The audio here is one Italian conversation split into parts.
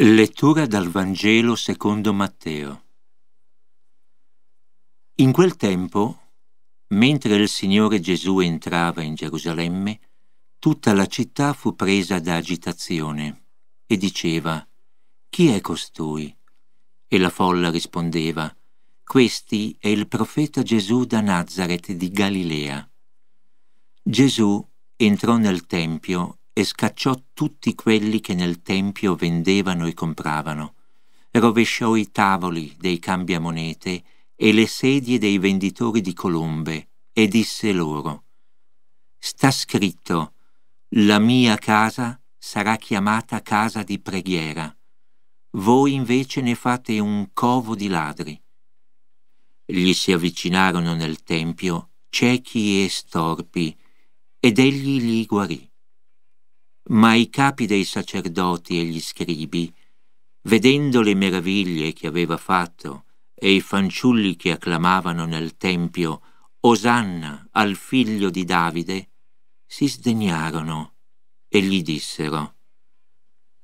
Lettura dal Vangelo secondo Matteo. In quel tempo, mentre il Signore Gesù entrava in Gerusalemme, tutta la città fu presa da agitazione e diceva, Chi è costui? E la folla rispondeva, Questi è il profeta Gesù da Nazareth di Galilea. Gesù entrò nel Tempio e scacciò tutti quelli che nel tempio vendevano e compravano, rovesciò i tavoli dei cambiamonete e le sedie dei venditori di colombe e disse loro, Sta scritto, la mia casa sarà chiamata casa di preghiera, voi invece ne fate un covo di ladri. Gli si avvicinarono nel tempio ciechi e storpi, ed egli li guarì. Ma i capi dei sacerdoti e gli scribi, vedendo le meraviglie che aveva fatto e i fanciulli che acclamavano nel tempio Osanna al figlio di Davide, si sdegnarono e gli dissero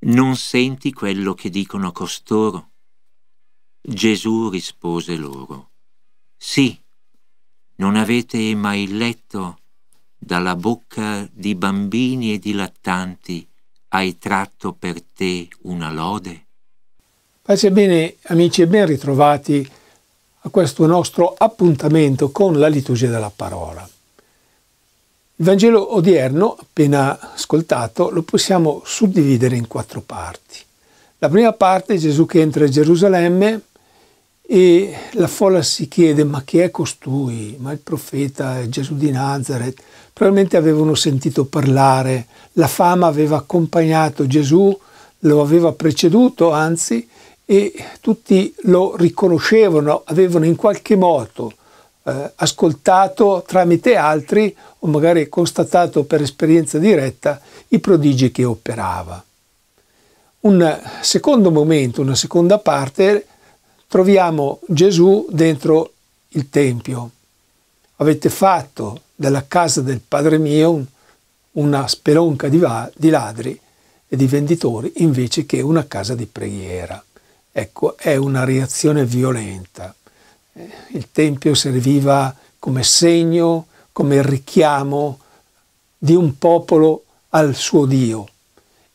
Non senti quello che dicono costoro? Gesù rispose loro Sì, non avete mai letto dalla bocca di bambini e di lattanti hai tratto per te una lode? Pace bene amici e ben ritrovati a questo nostro appuntamento con la liturgia della parola. Il Vangelo odierno, appena ascoltato, lo possiamo suddividere in quattro parti. La prima parte è Gesù che entra a Gerusalemme e la folla si chiede ma chi è costui? Ma il profeta è Gesù di Nazareth. Probabilmente avevano sentito parlare, la fama aveva accompagnato Gesù, lo aveva preceduto anzi e tutti lo riconoscevano, avevano in qualche modo eh, ascoltato tramite altri o magari constatato per esperienza diretta i prodigi che operava. Un secondo momento, una seconda parte troviamo Gesù dentro il Tempio. Avete fatto della casa del Padre mio una spelonca di, va- di ladri e di venditori invece che una casa di preghiera. Ecco, è una reazione violenta. Eh, il Tempio serviva come segno, come richiamo di un popolo al suo Dio.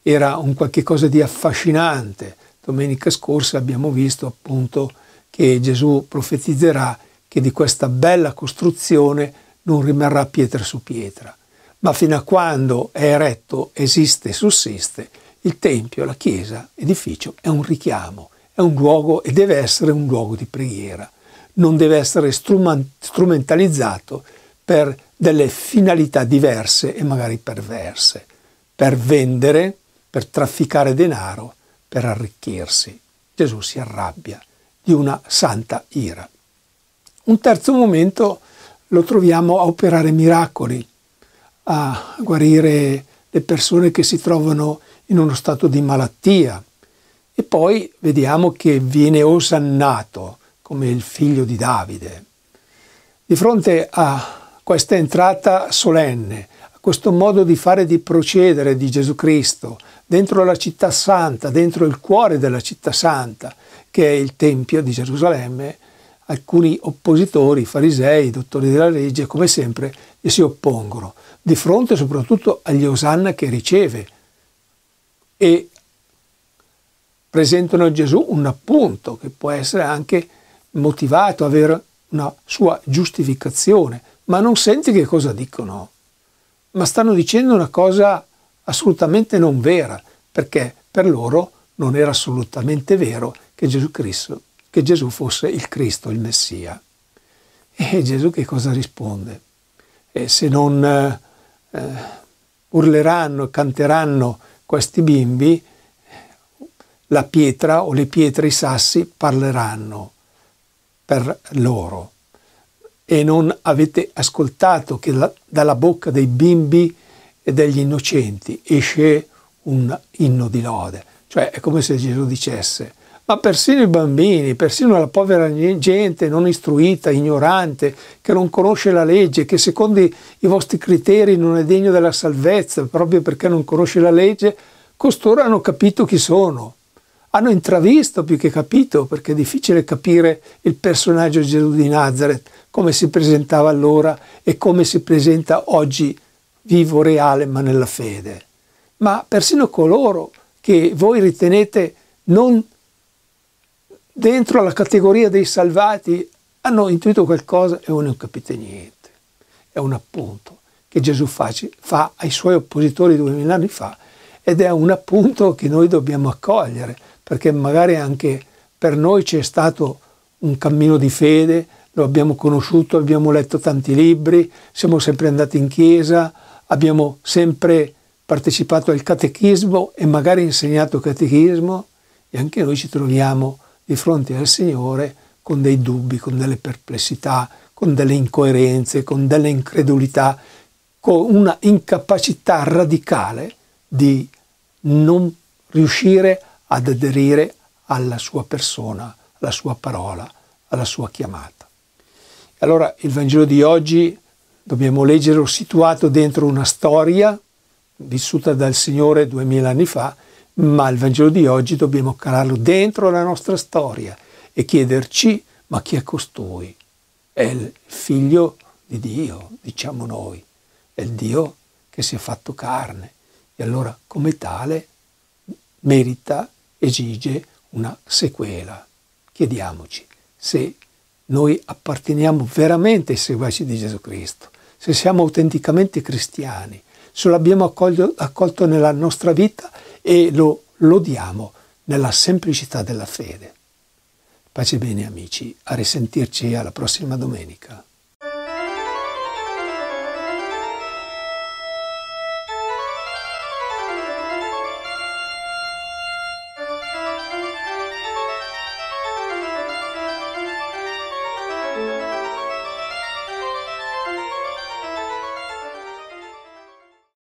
Era un qualche cosa di affascinante, Domenica scorsa abbiamo visto appunto che Gesù profetizzerà che di questa bella costruzione non rimarrà pietra su pietra, ma fino a quando è eretto, esiste e sussiste, il Tempio, la Chiesa, edificio è un richiamo, è un luogo e deve essere un luogo di preghiera, non deve essere strumentalizzato per delle finalità diverse e magari perverse, per vendere, per trafficare denaro, per arricchirsi. Gesù si arrabbia di una santa ira. Un terzo momento lo troviamo a operare miracoli, a guarire le persone che si trovano in uno stato di malattia. E poi vediamo che viene osannato come il figlio di Davide. Di fronte a questa entrata solenne, questo modo di fare di procedere di Gesù Cristo, dentro la città santa, dentro il cuore della città santa, che è il Tempio di Gerusalemme, alcuni oppositori, farisei, dottori della legge, come sempre, gli si oppongono, di fronte soprattutto agli osanna che riceve e presentano a Gesù un appunto che può essere anche motivato, avere una sua giustificazione, ma non senti che cosa dicono, ma stanno dicendo una cosa assolutamente non vera, perché per loro non era assolutamente vero che Gesù, Cristo, che Gesù fosse il Cristo, il Messia. E Gesù che cosa risponde? E se non eh, urleranno e canteranno questi bimbi, la pietra o le pietre, i sassi parleranno per loro. E non avete ascoltato che la, dalla bocca dei bimbi e degli innocenti esce un inno di lode. Cioè è come se Gesù dicesse, ma persino i bambini, persino la povera gente non istruita, ignorante, che non conosce la legge, che secondo i vostri criteri non è degno della salvezza proprio perché non conosce la legge, costoro hanno capito chi sono, hanno intravisto più che capito, perché è difficile capire il personaggio Gesù di Nazareth, come si presentava allora e come si presenta oggi vivo, reale, ma nella fede. Ma persino coloro che voi ritenete non dentro la categoria dei salvati hanno intuito qualcosa e voi non capite niente. È un appunto che Gesù fa, ai suoi oppositori duemila anni fa ed è un appunto che noi dobbiamo accogliere perché magari anche per noi c'è stato un cammino di fede, lo abbiamo conosciuto, abbiamo letto tanti libri, siamo sempre andati in chiesa, abbiamo sempre partecipato al catechismo e magari insegnato catechismo e anche noi ci troviamo di fronte al Signore con dei dubbi, con delle perplessità, con delle incoerenze, con delle incredulità, con una incapacità radicale di non riuscire ad aderire alla sua persona, alla sua parola, alla sua chiamata. Allora il Vangelo di oggi dobbiamo leggerlo situato dentro una storia vissuta dal Signore duemila anni fa, ma il Vangelo di oggi dobbiamo calarlo dentro la nostra storia e chiederci ma chi è costui? È il figlio di Dio, diciamo noi, è il Dio che si è fatto carne e allora come tale merita, esige una sequela. Chiediamoci se noi apparteniamo veramente ai seguaci di Gesù Cristo, se siamo autenticamente cristiani, se lo abbiamo accolto, accolto nella nostra vita e lo lodiamo nella semplicità della fede. Pace bene amici, a risentirci alla prossima domenica.